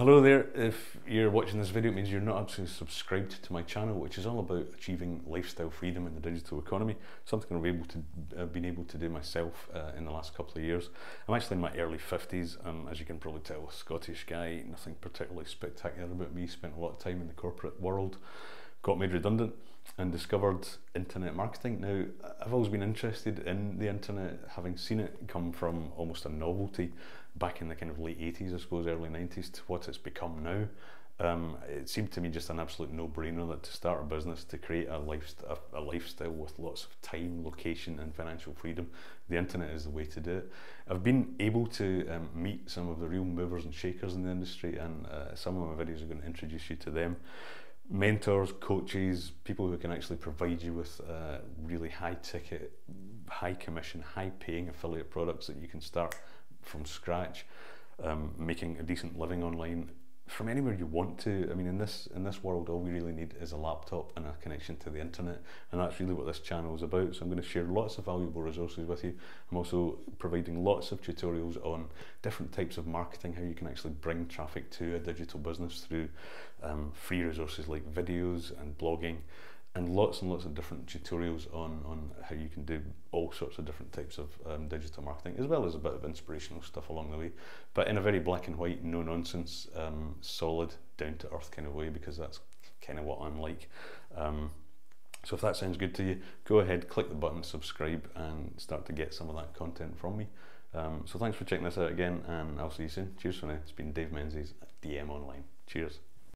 Hello there, if you're watching this video it means you're not absolutely subscribed to my channel which is all about achieving lifestyle freedom in the digital economy, something I've able to, uh, been able to do myself uh, in the last couple of years. I'm actually in my early 50s, um, as you can probably tell, a Scottish guy, nothing particularly spectacular about me, spent a lot of time in the corporate world. Got made redundant and discovered internet marketing. Now, I've always been interested in the internet, having seen it come from almost a novelty back in the kind of late 80s, I suppose, early 90s, to what it's become now. Um, it seemed to me just an absolute no-brainer that to start a business, to create a, lifestyle, a lifestyle with lots of time, location and financial freedom, the internet is the way to do it. I've been able to um, meet some of the real movers and shakers in the industry and uh, some of my videos are going to introduce you to them mentors, coaches, people who can actually provide you with uh, really high ticket, high commission, high paying affiliate products that you can start from scratch, um, making a decent living online from anywhere you want to. I mean, in this in this world, all we really need is a laptop and a connection to the internet, and that's really what this channel is about. So I'm going to share lots of valuable resources with you. I'm also providing lots of tutorials on different types of marketing, how you can actually bring traffic to a digital business through um, free resources like videos and blogging. And lots and lots of different tutorials on, on how you can do all sorts of different types of um, digital marketing, as well as a bit of inspirational stuff along the way, but in a very black and white, no nonsense, um, solid, down to earth kind of way, because that's kind of what I'm like. Um, so if that sounds good to you, go ahead, click the button, subscribe, and start to get some of that content from me. Um, so thanks for checking this out again, and I'll see you soon. Cheers for now. It's been Dave Menzies at DM Online. Cheers.